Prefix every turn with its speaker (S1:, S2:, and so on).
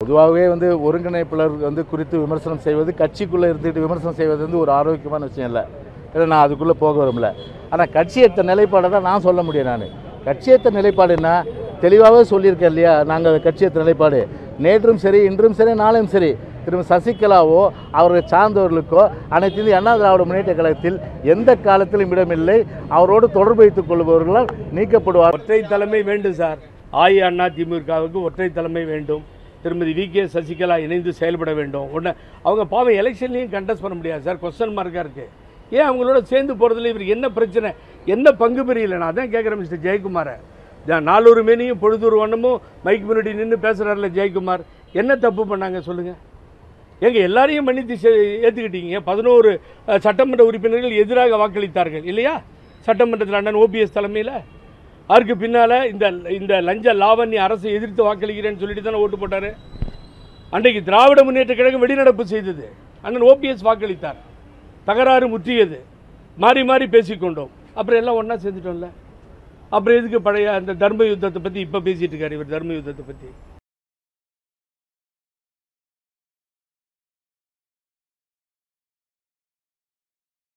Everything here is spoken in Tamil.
S1: பொதுவாகவே வந்து ஒருங்கிணைப்பாளர் வந்து குறித்து விமர்சனம் செய்வது கட்சிக்குள்ளே இருந்துட்டு விமர்சனம் செய்வது வந்து ஒரு ஆரோக்கியமான விஷயம் இல்லை. ஏன்னா நான் அதுக்குள்ளே போக விரும்பல. ஆனால் கட்சியேற்ற நிலைப்பாடை தான் நான் சொல்ல முடியும் நான். கட்சியேற்ற நிலைப்பாடுன்னா தெளிவாகவே சொல்லியிருக்கேன் இல்லையா? நாங்கள் கட்சியேற்ற நிலைப்பாடு. நேற்றும் சரி இன்றும் சரி நாளையும் சரி. திரும்ப சசிகலாவோ அவரை சார்ந்தவர்களுக்கோ அனைத்து இந்திய அண்ணா திராவிட முன்னேற்ற கழகத்தில் எந்த காலத்திலும் இடமில்லை. அவரோடு தொடர்பு வைத்துக் கொள்பவர்களால் நீக்கப்படுவார்.
S2: ஒற்றை தலைமை வேண்டும் சார். அஇஅதிமுகவுக்கு ஒற்றை தலைமை வேண்டும். திருமதி வி. கே. சசிகலா இணைந்து செயல்பட வேண்டும். ஒன்று அவங்க பாவம் எலெக்ஷன்லேயும் கண்டெஸ்ட் பண்ண முடியாது சார். கொஸ்டன் மார்க்காக இருக்குது ஏன் அவங்களோட சேர்ந்து போகிறதுல இவருக்கு என்ன பிரச்சனை? என்ன பங்கு பெரியல? நான் அதான் கேட்குறேன் மிஸ்டர் ஜெயக்குமாரை. நாலூறு மேனியும் பொழுதூர் வண்ணமும் மைக் முன்னாடி நின்று பேசுகிறாருல ஜெயக்குமார். என்ன தப்பு பண்ணாங்க சொல்லுங்கள் எங்கள் எல்லாரையும் மன்னித்து ஏற்றுக்கிட்டீங்க பதினோரு சட்டமன்ற உறுப்பினர்கள் எதிராக வாக்களித்தார்கள் இல்லையா? சட்டமன்றத்தில் அண்ணன் ஓபிஎஸ் தலைமையில். அதற்கு பின்னால இந்த இந்த லஞ்ச லாவண்ணி அரசை எதிர்த்து வாக்களிக்கிறேன்னு சொல்லிட்டு தானே ஓட்டு போட்டாரு. அன்றைக்கு திராவிட முன்னேற்ற கழகம் வெளிநடப்பு செய்தது. அண்ணன் ஓபிஎஸ் வாக்களித்தார். தகராறு முற்றியது. மாறி மாறி பேசிக்கொண்டோம் அப்புறம் எல்லாம் ஒன்றா சேர்ந்துட்டோம்ல. அப்புறம் எதுக்கு பழைய அந்த தர்ம யுத்தத்தை பற்றி இப்போ பேசிட்டு இருக்காரு இவர் தர்ம யுத்தத்தை பற்றி